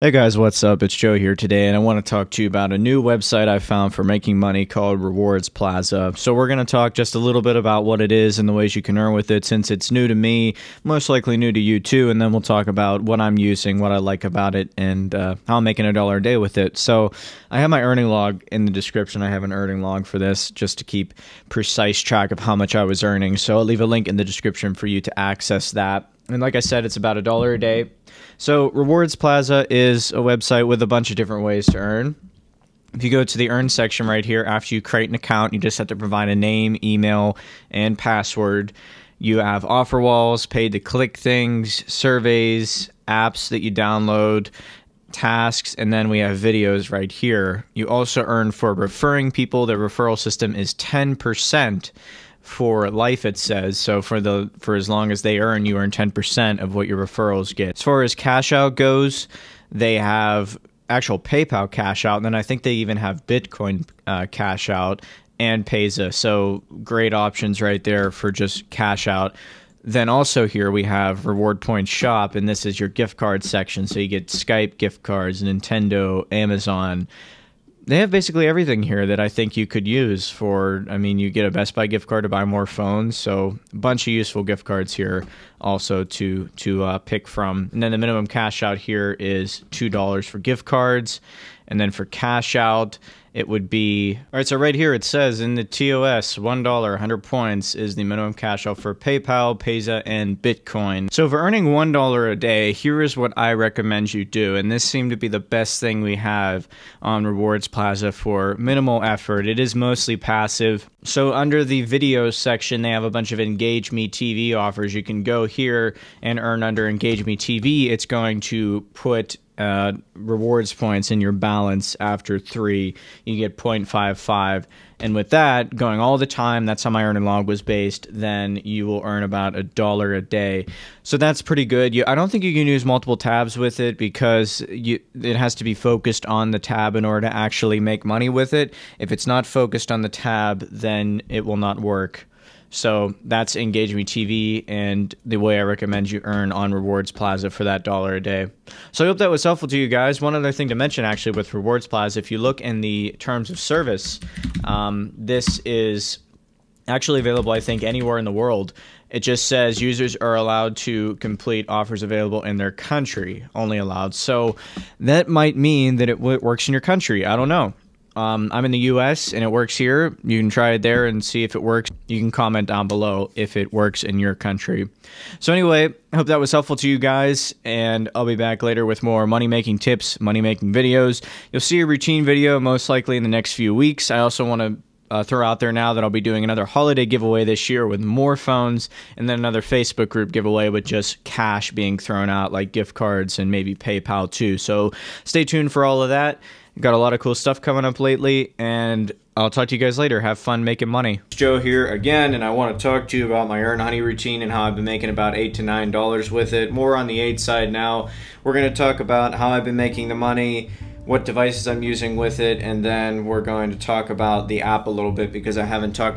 Hey guys, what's up? It's Joe here today, and I want to talk to you about a new website I found for making money called Rewards Plaza. So, we're going to talk just a little bit about what it is and the ways you can earn with it since it's new to me, most likely new to you too, and then we'll talk about what I'm using, what I like about it, and uh, how I'm making a dollar a day with it. So, I have my earning log in the description. I have an earning log for this just to keep precise track of how much I was earning. So, I'll leave a link in the description for you to access that. And like I said, it's about a dollar a day. So, Rewards Plaza is a website with a bunch of different ways to earn. If you go to the earn section right here, after you create an account, you just have to provide a name, email, and password. You have offer walls, paid to click things, surveys, apps that you download, tasks, and then we have videos right here. You also earn for referring people. The referral system is 10% for life it says. So for the for as long as they earn you earn 10% of what your referrals get. As far as cash out goes they have actual paypal cash out and then i think they even have bitcoin uh, cash out and payza. So great options right there for just cash out. Then also here we have reward points shop and this is your gift card section. So you get skype gift cards nintendo amazon they have basically everything here that I think you could use for. I mean, you get a Best Buy gift card to buy more phones, so a bunch of useful gift cards here also to to uh, pick from. And then the minimum cash out here is two dollars for gift cards, and then for cash out it would be all right so right here it says in the tos $1 100 points is the minimum cash out for paypal payza and bitcoin. So for earning $1 a day here is what i recommend you do. And this seemed to be the best thing we have on rewards plaza for minimal effort. It is mostly passive. So under the videos section they have a bunch of engage me tv offers. You can go here and earn under engage me tv it's going to put uh, rewards points in your balance after three. You get 0.55. And with that, going all the time, that's how my earning log was based, then you will earn about a dollar a day. So that's pretty good. You, I don't think you can use multiple tabs with it because you, it has to be focused on the tab in order to actually make money with it. If it's not focused on the tab, then it will not work. So that's Engage Me TV and the way I recommend you earn on Rewards Plaza for that dollar a day. So I hope that was helpful to you guys. One other thing to mention actually with Rewards Plaza, if you look in the terms of service, um, this is actually available, I think, anywhere in the world. It just says users are allowed to complete offers available in their country, only allowed. So that might mean that it works in your country. I don't know. Um, I'm in the US and it works here. You can try it there and see if it works. You can comment down below if it works in your country. So, anyway, I hope that was helpful to you guys, and I'll be back later with more money making tips, money making videos. You'll see a routine video most likely in the next few weeks. I also want to uh, throw out there now that I'll be doing another holiday giveaway this year with more phones, and then another Facebook group giveaway with just cash being thrown out, like gift cards and maybe PayPal too. So stay tuned for all of that. Got a lot of cool stuff coming up lately, and I'll talk to you guys later. Have fun making money. Joe here again, and I want to talk to you about my Earn Honey routine and how I've been making about eight to nine dollars with it. More on the eight side now. We're going to talk about how I've been making the money, what devices I'm using with it, and then we're going to talk about the app a little bit because I haven't talked about